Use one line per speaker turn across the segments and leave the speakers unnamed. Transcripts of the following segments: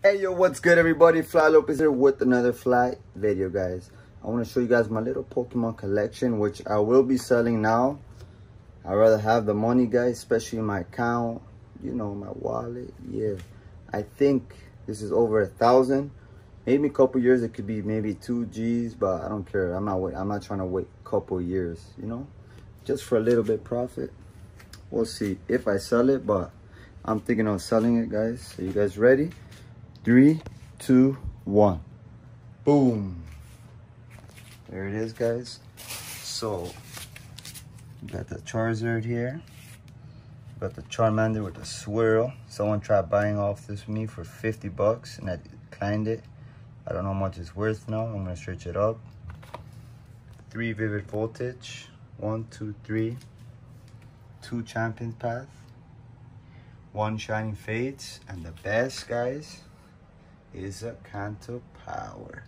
Hey yo, what's good everybody? Fly Lopez here with another fly video guys. I want to show you guys my little Pokemon collection which I will be selling now. i rather have the money guys, especially my account, you know, my wallet. Yeah, I think this is over a thousand. Maybe a couple years it could be maybe two G's, but I don't care. I'm not wait. I'm not trying to wait a couple years, you know, just for a little bit profit. We'll see if I sell it, but I'm thinking of selling it, guys. Are you guys ready? Three, two, one. Boom. There it is, guys. So, got the Charizard here. Got the Charmander with the swirl. Someone tried buying off this with me for 50 bucks and I declined it. I don't know how much it's worth now. I'm gonna search it up. Three Vivid Voltage. One, two, three. Two Champion Path. One Shining Fates. And the best, guys, is a Kanto Power.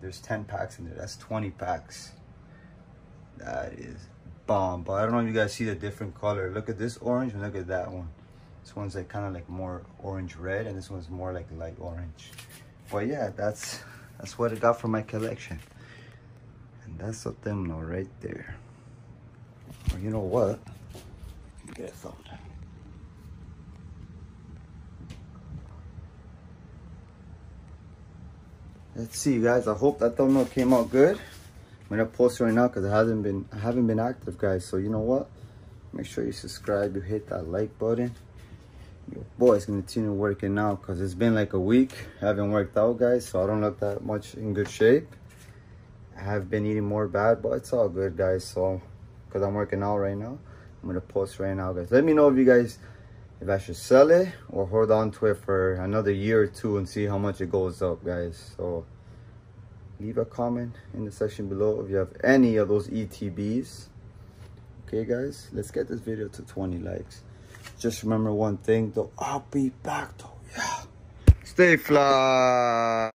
There's 10 packs in there. That's 20 packs. That is bomb. But I don't know if you guys see the different color. Look at this orange and look at that one. This one's like kind of like more orange red and this one's more like light orange. But yeah, that's that's what I got for my collection. And that's a thumbnail right there. Well, you know what? Get a thought. Let's see you guys. I hope that thumbnail came out good. I'm gonna post right now because i haven't been i haven't been active guys. So you know what? Make sure you subscribe you hit that like button. Your boy's gonna continue working out because it's been like a week. I haven't worked out guys so i don't look that much in good shape. I have been eating more bad but it's all good guys. So because i'm working out right now i'm gonna post right now guys. Let me know if you guys if I should sell it or hold on to it for another year or two and see how much it goes up, guys. So leave a comment in the section below if you have any of those ETBs. Okay, guys, let's get this video to 20 likes. Just remember one thing, though. I'll be back, though. Yeah. Stay fly.